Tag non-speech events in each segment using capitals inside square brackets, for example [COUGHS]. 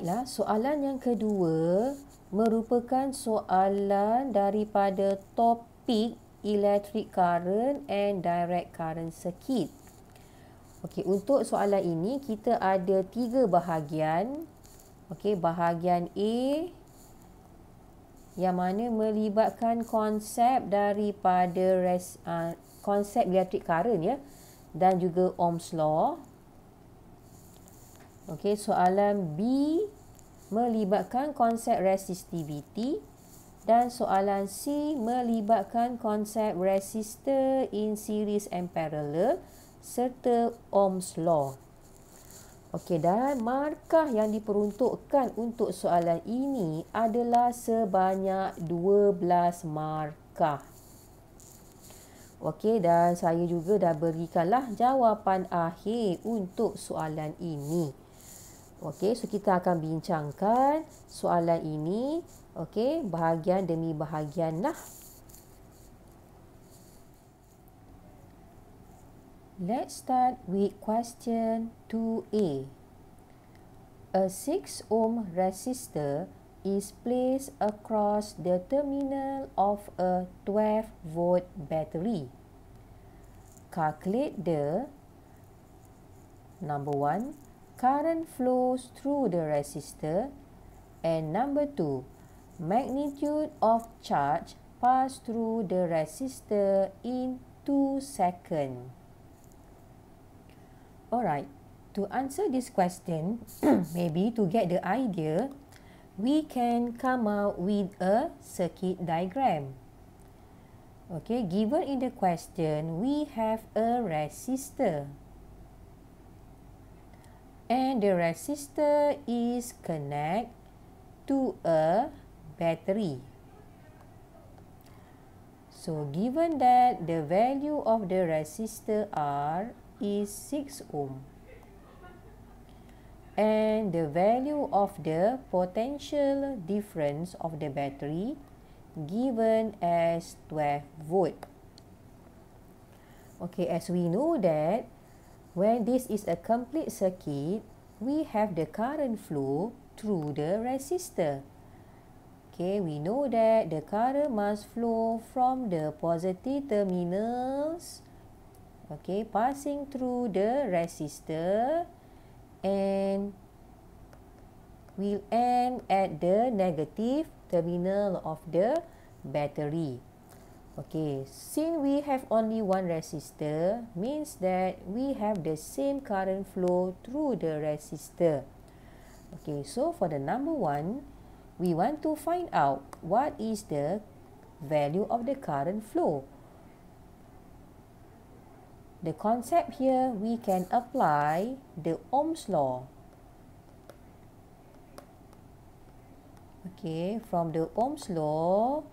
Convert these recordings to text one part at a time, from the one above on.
Baiklah, soalan yang kedua merupakan soalan daripada topik electric current and direct current circuit. Okey, untuk soalan ini kita ada tiga bahagian. Okey, bahagian A yang mana melibatkan konsep daripada res, uh, konsep electric current ya dan juga Ohm's law. Okey, soalan B melibatkan konsep resistivity dan soalan C melibatkan konsep resistor in series and parallel serta Ohm's law. Okey dan markah yang diperuntukkan untuk soalan ini adalah sebanyak 12 markah. Okey dan saya juga dah berikanlah jawapan akhir untuk soalan ini. Okey, so kita akan bincangkan soalan ini, okey, bahagian demi bahagian lah. Let's start with question 2A. A 6 ohm resistor is placed across the terminal of a 12 volt battery. Calculate the number 1 current flows through the resistor. And number 2 magnitude of charge pass through the resistor in 2 seconds alright to answer this question [COUGHS] maybe to get the idea we can come out with a circuit diagram. Okay given in the question we have a resistor and the resistor is connect to a battery. So given that the value of the resistor R is 6 ohm and the value of the potential difference of the battery given as 12 volt. Okay, as we know that when this is a complete circuit, we have the current flow through the resistor. Okay, we know that the current must flow from the positive terminals, okay, passing through the resistor and will end at the negative terminal of the battery. Okay, since we have only one resistor, means that we have the same current flow through the resistor. Okay, so for the number one, we want to find out what is the value of the current flow. The concept here, we can apply the Ohm's law. Okay, from the Ohm's law,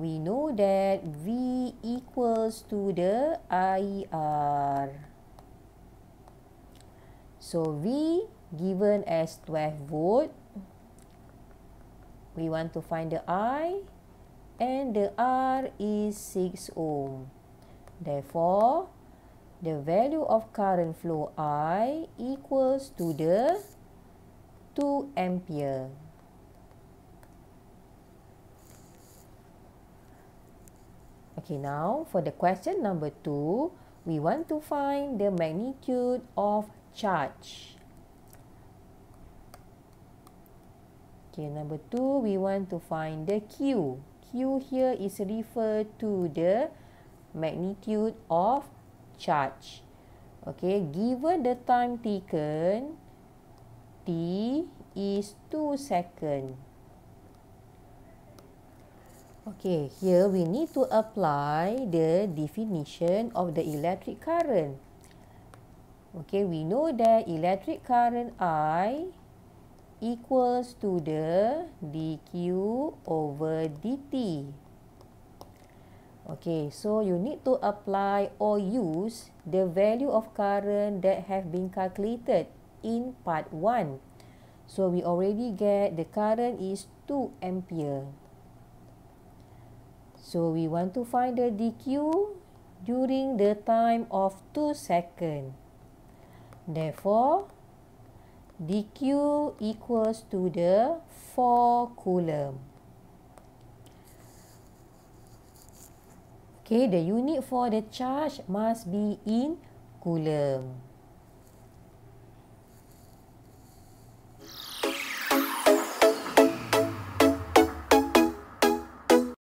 we know that V equals to the IR. So V given as 12 volt. We want to find the I and the R is 6 ohm. Therefore, the value of current flow I equals to the 2 ampere. Okay, now for the question number two, we want to find the magnitude of charge. Okay, number two, we want to find the Q. Q here is referred to the magnitude of charge. Okay, given the time taken, T is 2 seconds. Okay, here we need to apply the definition of the electric current. Okay, we know that electric current I equals to the dq over dt. Okay, so you need to apply or use the value of current that have been calculated in part 1. So we already get the current is 2 ampere. So we want to find the dq during the time of 2 seconds. Therefore, dq equals to the 4 coulomb. Okay, the unit for the charge must be in coulomb.